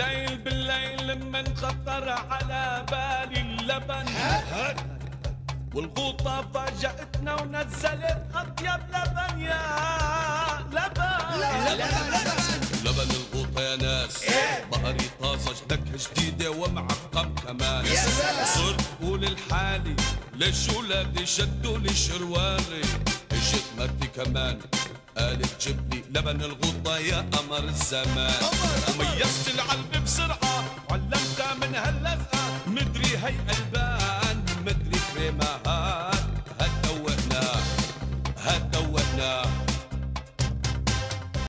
بالليل بالليل من خطر على بالي اللبن. والغوطة فاجأتنا ونزلت أطيب لبن يا لبن. لبن الغوطة يا ناس بقري طازج نكهة جديدة ومعقم كمان. صرت قول الحالي ليش ولادي شدوا لي شروالي إجت مرتي كمان قالت جيب لي لبن الغوطة يا قمر الزمان. ميزت العلب بسرعة وعلمتها من هاللزقة مدري هي ألبان مدري كريمها.